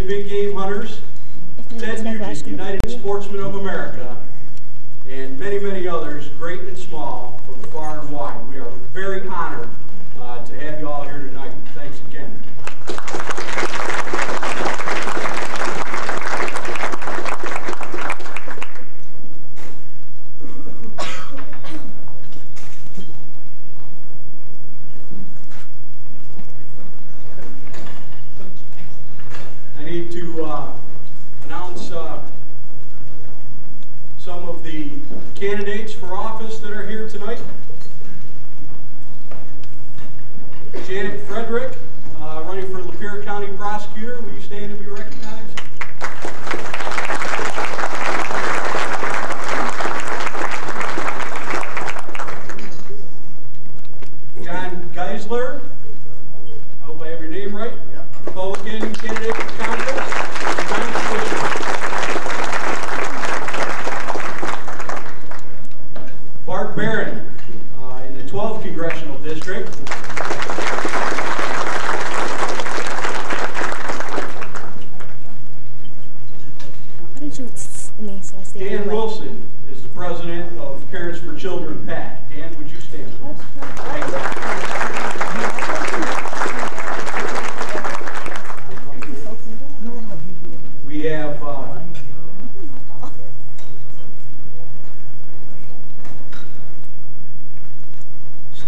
big game hunters, Ted Nugent, United Sportsmen of America, and many, many others, great and small, from far and wide. We are very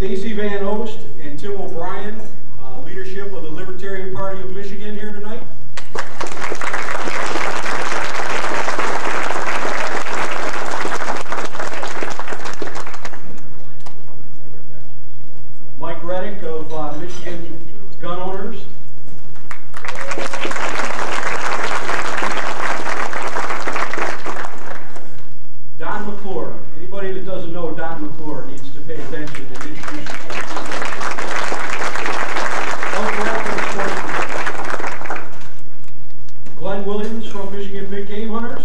Casey Van Oost and Tim O'Brien, uh, leadership of the Libertarian Party of Michigan here tonight. Mike Reddick of uh, Michigan Gun Owners. Don McClure. Anybody that doesn't know Don McClure needs to pay attention and introduce himself. Elk Rapids Sportsman. Glenn Williams from Michigan Big Game Hunters.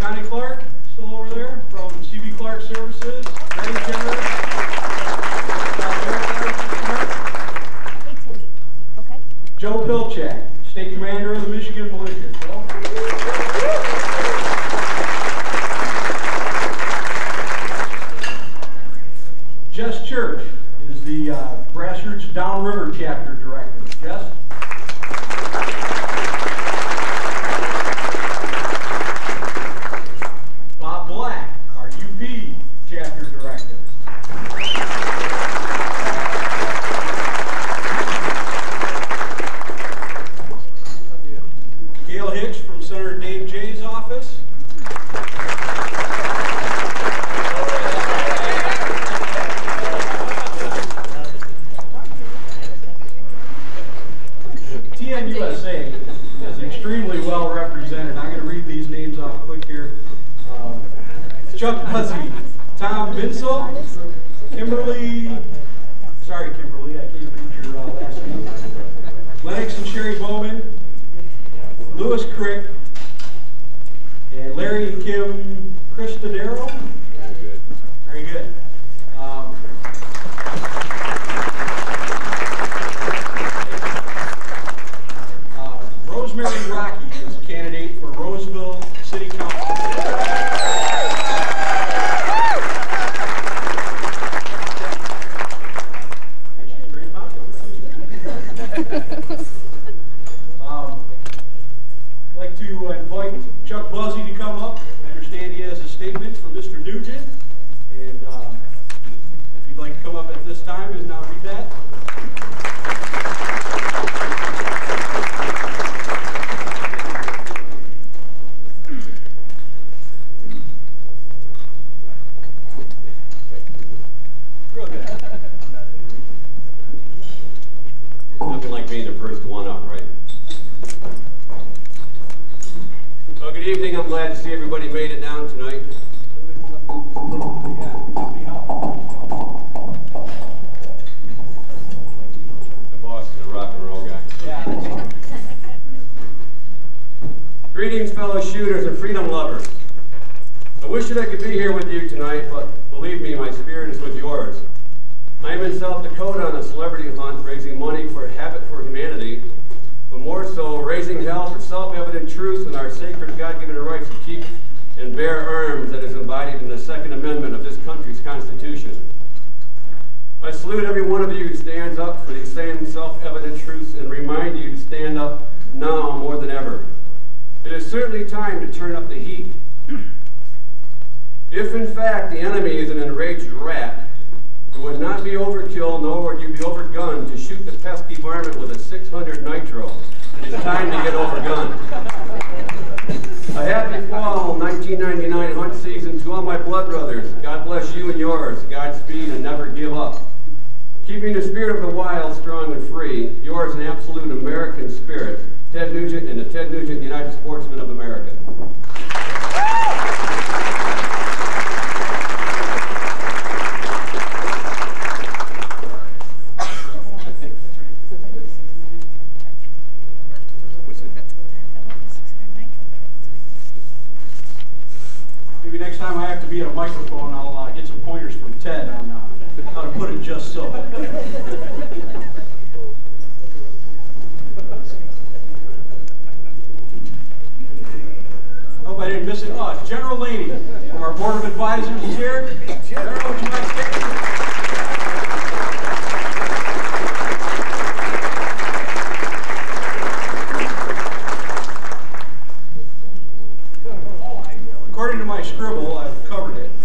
Connie Clark, still over there, from CB Clark Services. Ray Jenner. Okay. Joe Pilchak, State Commander of the Michigan Militia. Joe? Jess Church is the uh, Brass Roots Downriver Chapter Director. Jess? Bob Black, our UP Chapter Director. Gail Hicks from Senator Dave Jaye's office. TNUSA is extremely well represented. I'm going to read these names off quick here. Um, Chuck Buzzy, Tom Binsel, Kimberly, sorry Kimberly, I can't read your uh, last name. Lennox and Sherry Bowman, Lewis Crick, and Larry and Kim Christodero. Very good. Um, uh, Rosemary Rocky is a candidate for Roseville City Council. And she's very popular. Um, I'd like to invite Chuck Buzzy to come up. I understand he has a statement for Mr. Nugent. And um, if you'd like to come up at this time and now read that. Real good. Nothing like being the first one up, right? Well, good evening. I'm glad to see everybody made it down tonight. My boss is a rock and roll guy. Greetings, fellow shooters and freedom lovers. I wish that I could be here with you tonight, but believe me, my spirit is with yours. I Dakota on a celebrity hunt raising money for Habit for Humanity, but more so raising hell for self-evident truths and our sacred God-given rights to keep and bear arms that is embodied in the Second Amendment of this country's Constitution. I salute every one of you who stands up for these same self-evident truths and remind you to stand up now more than ever. It is certainly time to turn up the heat. If in fact the enemy is an enraged rat, it would not be overkill, nor would you be overgunned to shoot the pesky varmint with a 600 nitro. It is time to get overgunned. A happy fall 1999 hunt season to all my blood brothers. God bless you and yours. Godspeed and never give up. Keeping the spirit of the wild strong and free, yours an absolute American spirit, Ted Nugent and the Ted Nugent United Sportsmen of America. According to my scribble, I've covered it.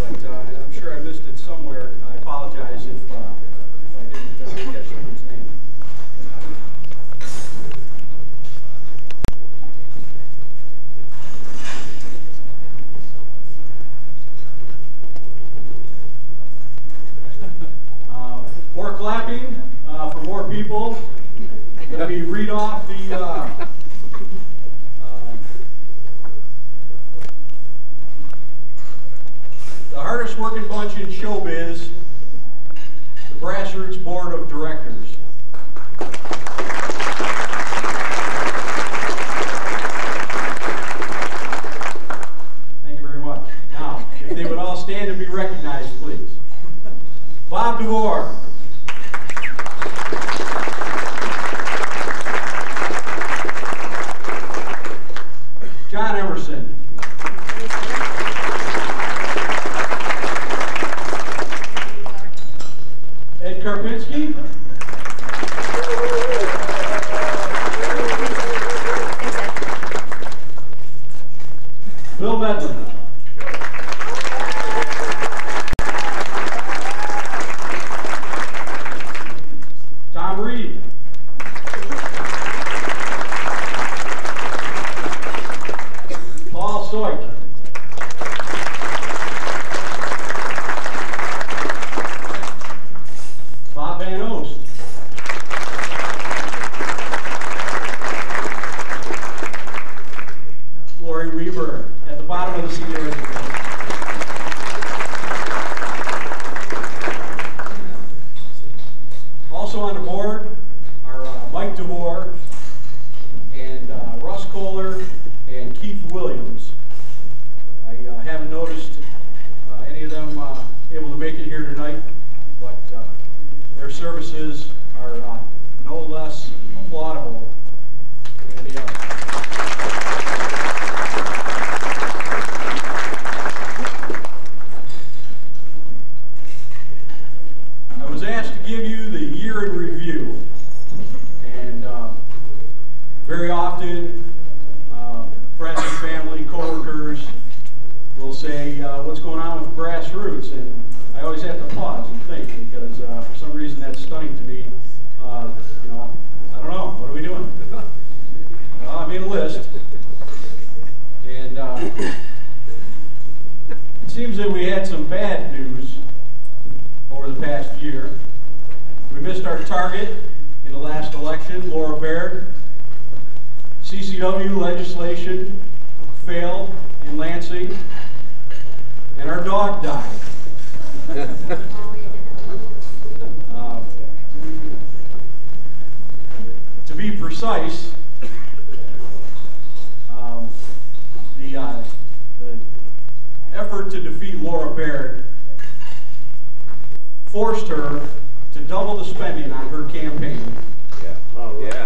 Forced her to double the spending on her campaign. Yeah. Oh, yeah.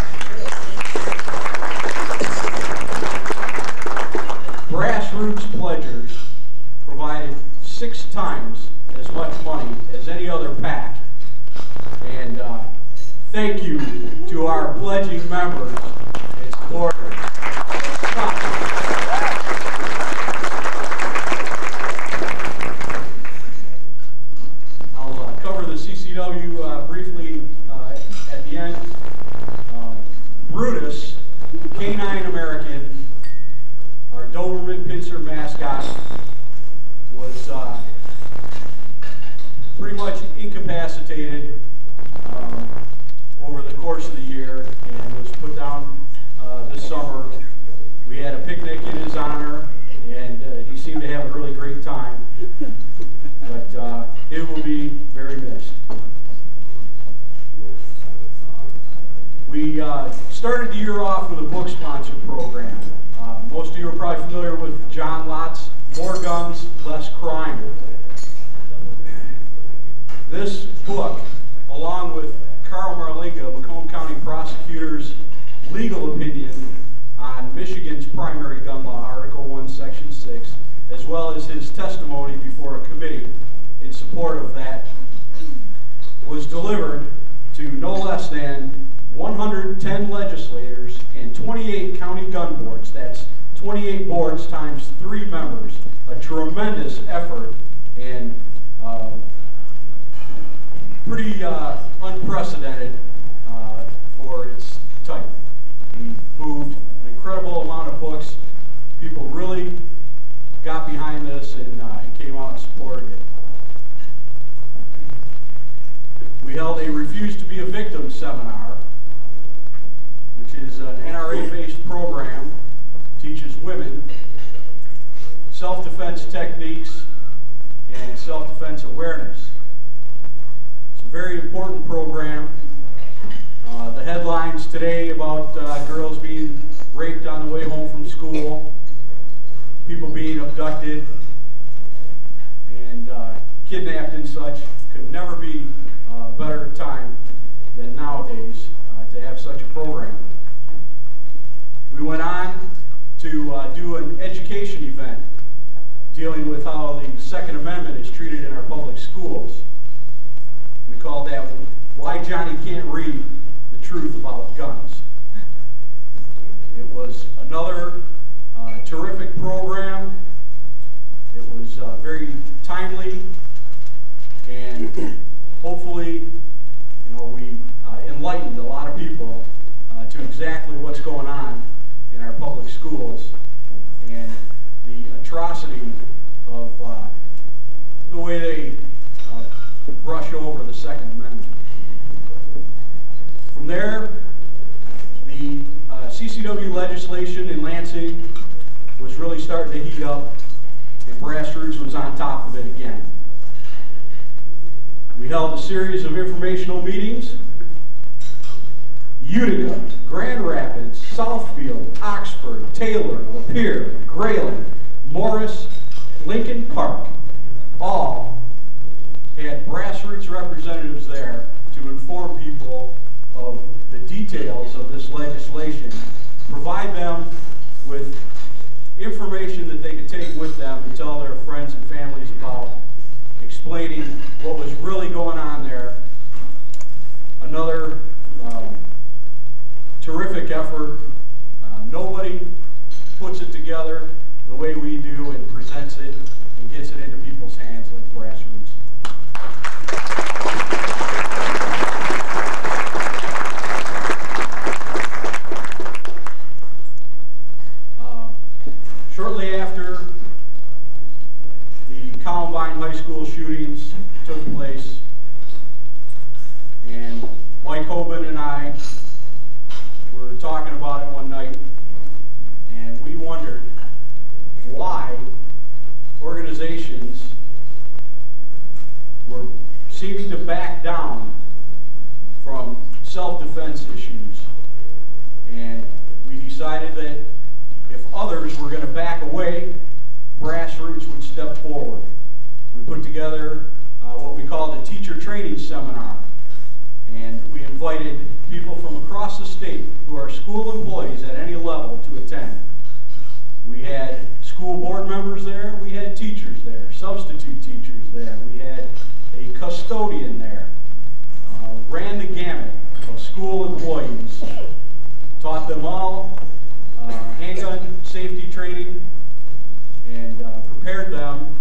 Brass Roots pledgers provided six times as much money as any other PAC. And uh, thank you to our pledging members and supporters. I'll uh, cover the CCW uh, briefly uh, at the end. Um, Brutus, Canine American, our Doberman Pinscher mascot, was uh, pretty much incapacitated um, over the course of the year and was put down uh, this summer. We had a picnic in his honor, seemed to have a really great time. But uh, it will be very missed. We uh, started the year off with a book sponsor program. Uh, most of you are probably familiar with John Lott's More Guns, Less Crime. This book, along with Carl Marlinga, Macomb County Prosecutor's legal opinion on Michigan's primary gun law, Article 1, Section 6, as well as his testimony before a committee in support of that, was delivered to no less than 110 legislators and 28 county gun boards. That's 28 boards times three members. A tremendous effort and uh, pretty uh, unprecedented uh, for its type. We moved an incredible amount of books. People really got behind this and, uh, and came out and supported it. We held a Refuse to be a Victim seminar, which is an NRA-based program, teaches women self-defense techniques and self-defense awareness. It's a very important program. Uh, the headlines today about uh, girls being raped on the way home from school, people being abducted and uh, kidnapped and such could never be a better time than nowadays uh, to have such a program. We went on to uh, an education event dealing with how the Second Amendment is treated in our public schools. We called that Why Johnny Can't Read the Truth About Guns. It was another uh, terrific program. It was uh, very timely, and hopefully, you know, we uh, enlightened a lot of people uh, to exactly what's going on in our public schools atrocity of uh, the way they uh, brush over the Second Amendment. From there, the uh, CCW legislation in Lansing was really starting to heat up, and Brass Roots was on top of it again. We held a series of informational meetings. Utica, Grand Rapids, Southfield, Oxford, Taylor, Lapeer, Grayling, Morris, Lincoln Park, all had Brass Roots representatives there to inform people of the details of this legislation, provide them with information that they could take with them and tell their friends and families about, explaining what was really going on there. Another um, terrific effort. Uh, nobody puts it together the way we do and presents it and gets it into people's hands like Brass Roots. Uh, Shortly after the Columbine High School shootings took place, and Mike Hoban and I were talking about it one night, and we wondered why organizations were seeming to back down from self-defense issues. And we decided that if others were going to back away, Brass Roots would step forward. We put together uh, what we called a teacher training seminar. And we invited people from across the state who are school employees at any level to attend. We had school board members there, there, substitute teachers there, we had a custodian there, uh, ran the gamut of school employees, taught them all uh, handgun safety training, and uh, prepared them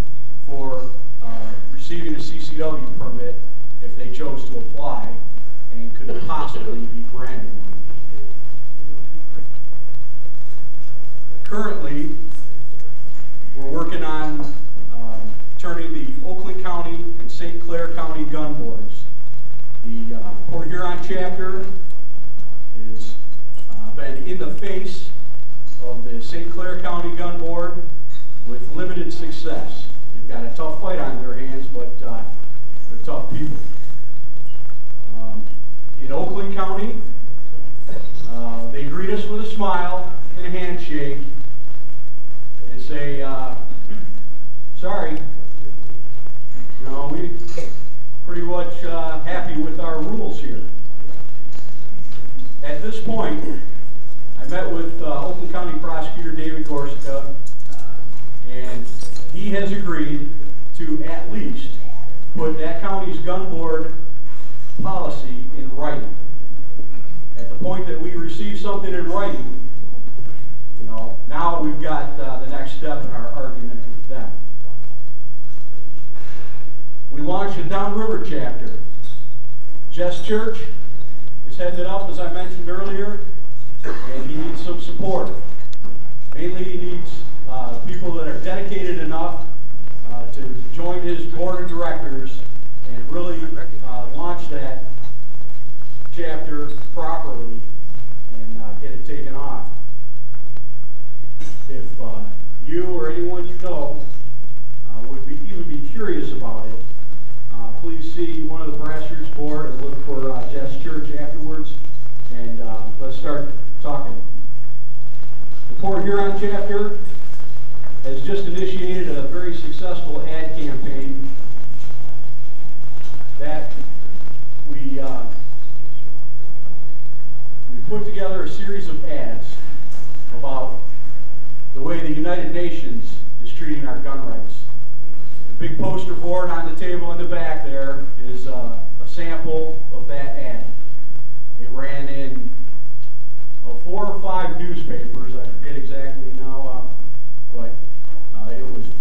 for uh, receiving a CCW permit if they chose to apply and could possibly be granted one. Currently, we're working on um, turning the Oakland County and St. Clair County gun boards. The uh, Port Huron chapter has uh, been in the face of the St. Clair County Gun Board with limited success. They've got a tough fight on their hands, but uh, they're tough people. Um, in Oakland County, uh, they greet us with a smile and a handshake and say, uh, sorry, you know, we pretty much uh, happy with our rules here. Point, I met with uh, Oakland County Prosecutor David Gorcyca, and he has agreed to at least put that county's gun board policy in writing. At the point that we receive something in writing, you know, now we've got uh, the next step in our argument with them. We launched a downriver chapter. Jess Church is headed up, as I mentioned earlier, and he needs some support. Mainly, he needs uh, people that are dedicated enough uh, to join his board of directors and really uh, launch that chapter properly and uh, get it taken off. If uh, you or anyone you know uh, would be, even be curious about it, please see one of the Brassers board and look for uh, Jess Church afterwards, and uh, let's start talking. The Port Huron chapter has just initiated a very successful ad campaign that we uh, we put together a series of ads about the way the United Nations is treating our gun rights. The big poster board on the table in the back there is uh, a sample of that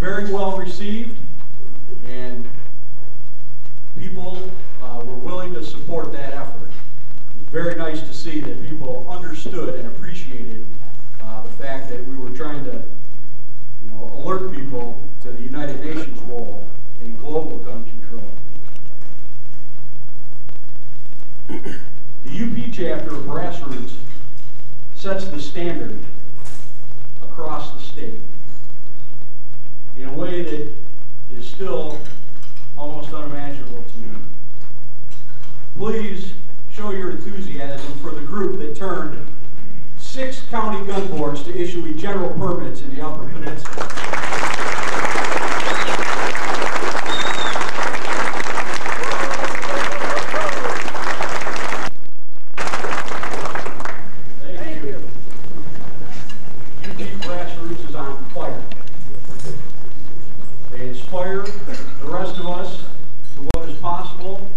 very well received, and people uh, were willing to support that effort. It was very nice to see that people understood and appreciated uh, the fact that we were trying to, you know, alert people to the United Nations role in global gun control. The UP chapter of Brass Roots sets the standard across the state way that is still almost unimaginable to me. Please show your enthusiasm for the group that turned six county gun boards to issuing general permits in the Upper Peninsula. Thank you. UP Brass Roots is on fire. They inspire the rest of us to what is possible,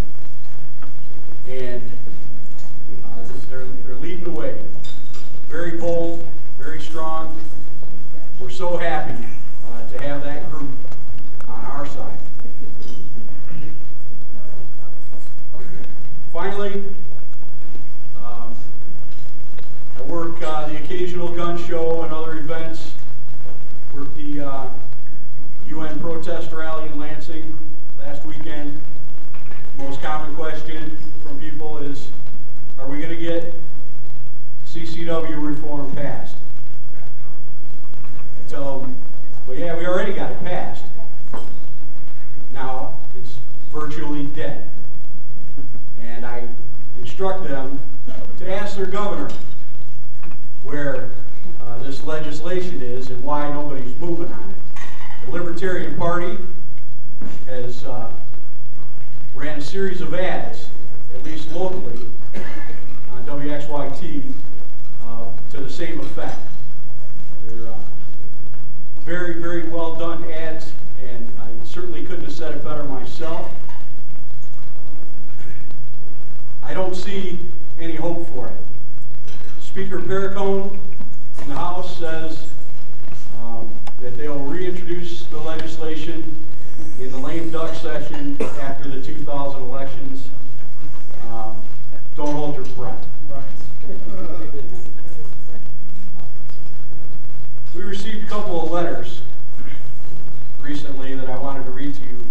and uh, they're, they're leading the way. Very bold, very strong. We're so happy uh, to have that group on our side. Finally, um, I work uh, the occasional gun show and other events. Worked the uh, UN protest rally in Lansing last weekend. Most common question from people is, are we going to get CCW reform passed? I tell them, well, yeah, we already got it passed. Now it's virtually dead. And I instruct them to ask their governor where uh, this legislation is and why nobody's moving on it. The Libertarian Party has uh, ran a series of ads, at least locally, WXYT uh, to the same effect. They're uh, very, very well done ads, and I certainly couldn't have said it better myself. I don't see any hope for it. Speaker Perricone in the House says um, that they will reintroduce the legislation in the lame duck session after the 2000 elections. Um, Don't hold your breath. We received a couple of letters recently that I wanted to read to you.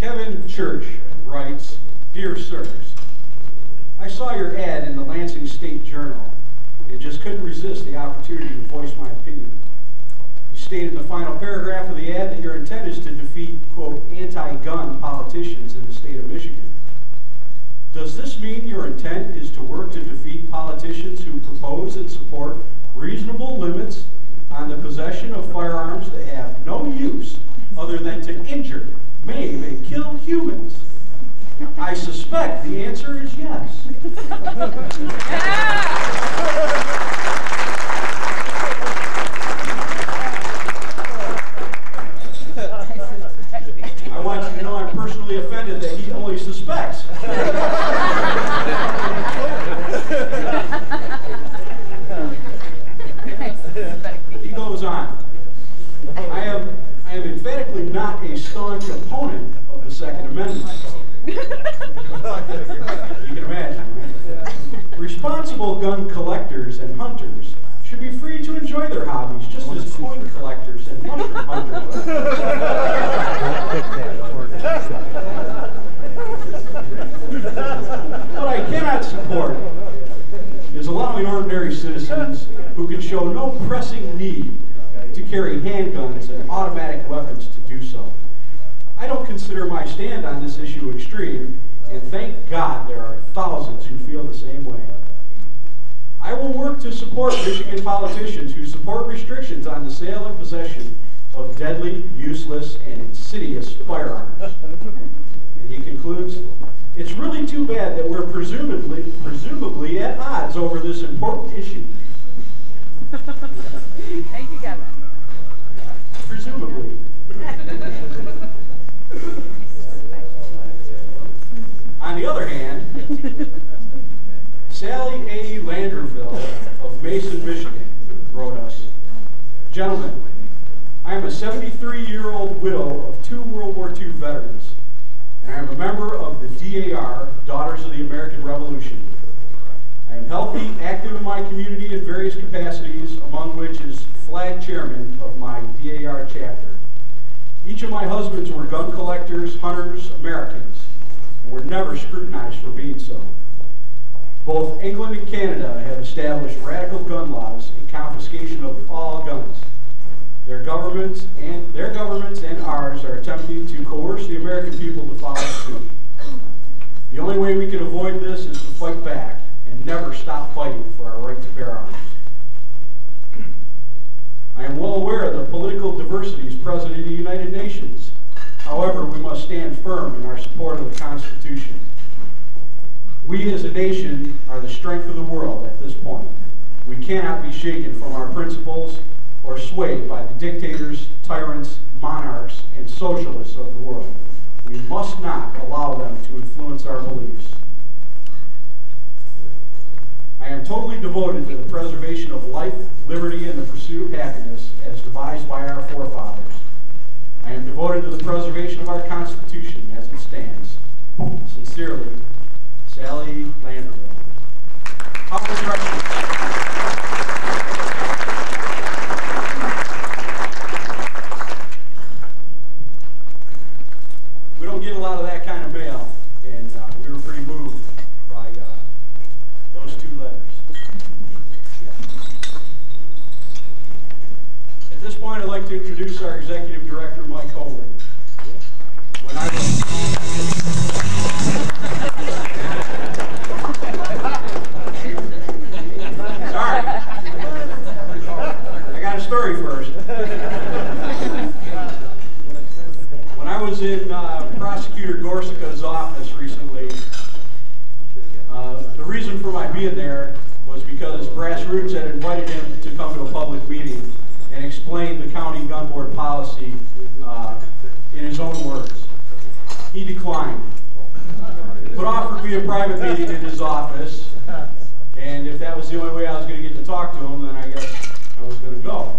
Kevin Church writes, Dear Sirs, I saw your ad in the Lansing State Journal and just couldn't resist the opportunity to voice my opinion. You stated in the final paragraph of the ad that your intent is to defeat, quote, anti-gun politicians in the state of Michigan. Does this mean your intent is to work to defeat politicians who propose and support reasonable limits on the possession of firearms that have no use other than to injure, maim, and kill humans? I suspect the answer is yes. I want you to know I'm personally offended that he only suspects. He goes on. I am, I am emphatically not a staunch opponent of the Second Amendment. You can imagine, right? Responsible gun collectors and hunters should be free to enjoy their hobbies, just as coin collectors and mushroom hunters What I cannot support is allowing ordinary citizens who can show no pressing need to carry handguns and automatic weapons to do so. I don't consider my stand on this issue extreme, and thank God there are thousands who feel the same way. I will work to support Michigan politicians who support restrictions on the sale and possession of deadly, useless, and insidious firearms. And he concludes, it's really too bad that we're presumably, presumably at odds over this important issue. Thank you, Kevin. Presumably. On the other hand, Sally A. Landerville of Mason, Michigan, wrote us, Gentlemen, I am a 73-year-old widow of two World War II veterans, and I am a member of the DAR, Daughters of the American Revolution. I am healthy, active in my community in various capacities, among which is flag chairman of my DAR chapter. Each of my husbands were gun collectors, hunters, Americans, and were never scrutinized for being so. Both England and Canada have established radical gun laws and confiscation of all guns. Their governments and their governments and ours are attempting to coerce the American people to follow suit. The only way we can avoid this is to fight back never stop fighting for our right to bear arms. I am well aware of the political diversities present in the United Nations. However, we must stand firm in our support of the Constitution. We as a nation are the strength of the world at this point. We cannot be shaken from our principles or swayed by the dictators, tyrants, monarchs, and socialists of the world. We must not allow them to influence our beliefs. I am totally devoted to the preservation of life, liberty, and the pursuit of happiness as devised by our forefathers. I am devoted to the preservation of our Constitution as it stands. Sincerely, Sally Landerville. House President. We don't get a lot of that kind of mail, and uh, we were pretty moved by uh, those two letters. At this point, I'd to introduce our executive director, Mike Hoban. When I was Sorry. I got a story first. When I was in uh, Prosecutor Gorcyca's office recently, uh, the reason for my being there was because Brass Roots had invited him to come to a public meeting and explain the county gun board policy uh, in his own words. He declined, but offered me a private meeting in his office, and if that was the only way I was going to get to talk to him, then I guess I was going to go.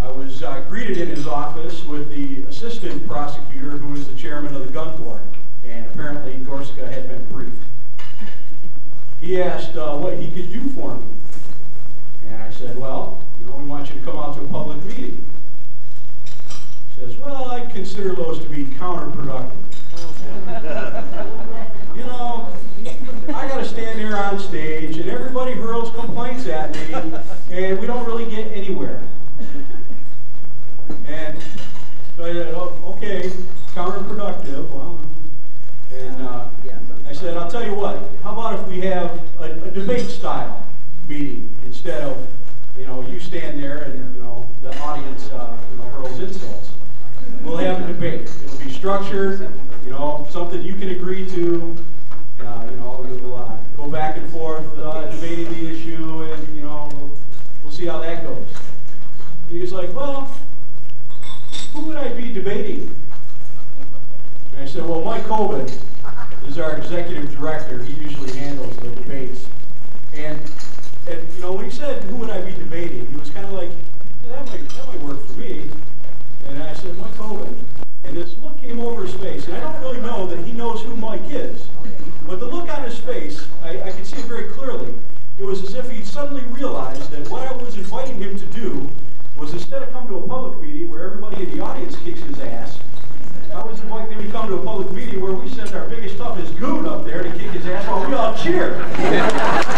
I was uh, greeted in his office with the assistant prosecutor, who was the chairman of the gun board, and apparently Gorcyca had been briefed. He asked uh, what he could do for me, and I said, "Well, come out to a public meeting." Says, "Well, I consider those to be counterproductive." you know, I got to stand there on stage, and everybody hurls complaints at me, and we don't really get anywhere. And so I said, "Oh, okay, counterproductive. Well, and uh, I said, I'll tell you what. How about if we have a, a debate style meeting instead of, you know, you stand there and you know the audience, uh, you know, hurls insults. We'll have a debate. It'll be structured. You know, something you can agree to. Uh, you know, we'll uh, go back and forth uh, debating the issue, and you know, we'll, we'll see how that goes. And he's like, well, who would I be debating? And I said, well, Mike Colvin is our executive director. He usually handles the know, when he said, who would I be debating, he was kind of like, yeah, that might, that might work for me. And I said, Mike Colvin. And this look came over his face, and I don't really know that he knows who Mike is. But the look on his face, I, I could see it very clearly. It was as if he suddenly realized that what I was inviting him to do was instead of come to a public meeting where everybody in the audience kicks his ass, I was inviting him to come to a public meeting where we send our biggest, toughest goon up there to kick his ass while we all cheer.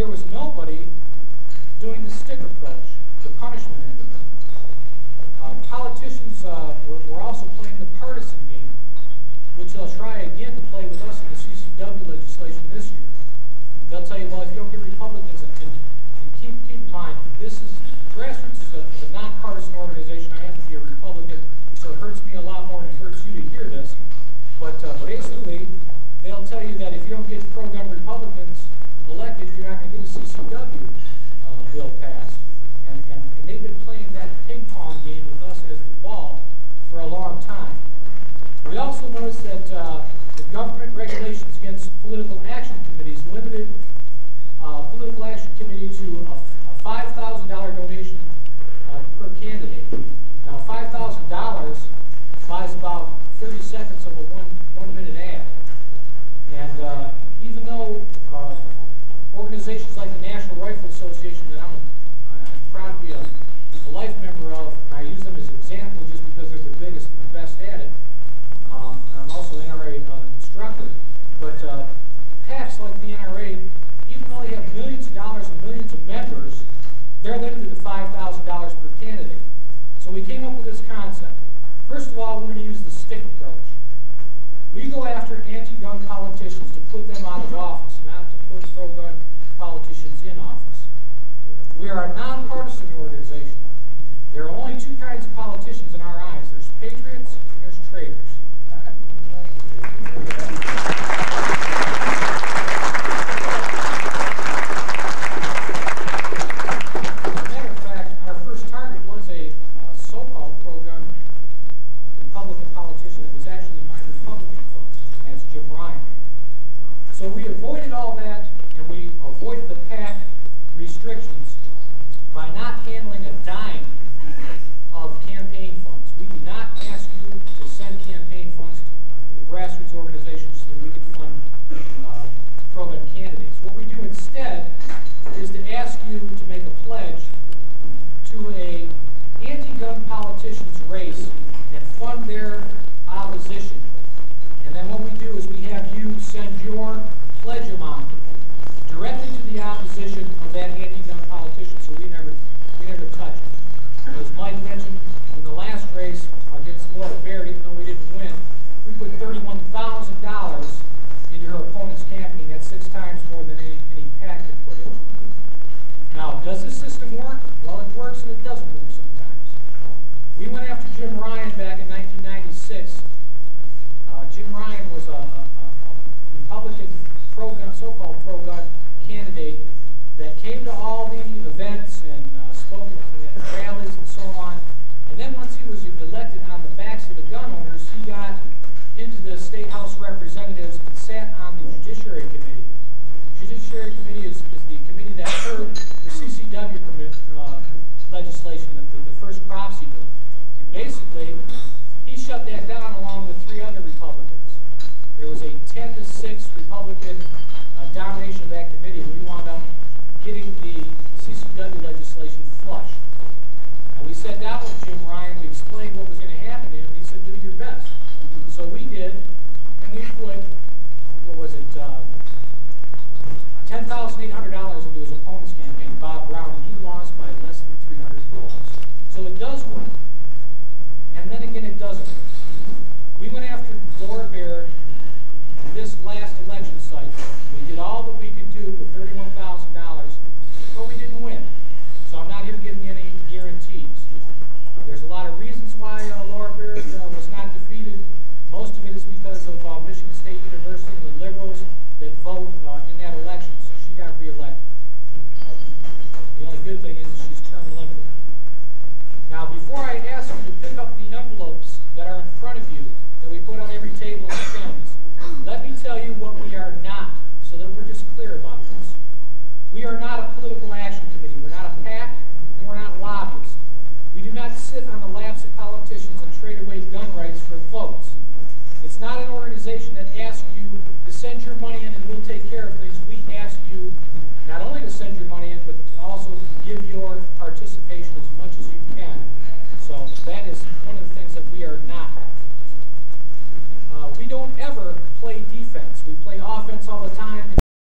there was nobody doing the stick approach, the punishment end of it. Uh, politicians uh, were, were, also playing the partisan game, which they'll try again to play with us in the CCW legislation this year. They'll tell you, well, if you don't get Republicans, and, and keep, keep in mind, this is, Brass Roots is a, is a nonpartisan organization. I happen to be a Republican, so it hurts me a lot more than it hurts you to hear this. But uh, basically, they'll tell you that if you don't get pro-gun Republicans, elected you're not going to get a CCW uh, bill passed. And, and, and they've been playing that ping pong game with us as the ball for a long time. We also noticed that uh, the government regulations against political action committees limited uh, political action committee to organizations like the National Rifle Association are not legislation, the, the, first crops he built. And basically, he shut that down along with three other Republicans. There was a 10 to 6 Republican uh, domination of that committee, and we wound up getting the CCW legislation flushed. Now, we sat down with Jim Ryan, we explained what was going to happen to him, and he said, do your best. So we did, and we put, what was it, uh, um, $10,800 into his opponent's Not an organization that asks you to send your money in and we'll take care of things. We ask you not only to send your money in, but also give your participation as much as you can. So that is one of the things that we are not. Uh, we don't ever play defense. We play offense all the time.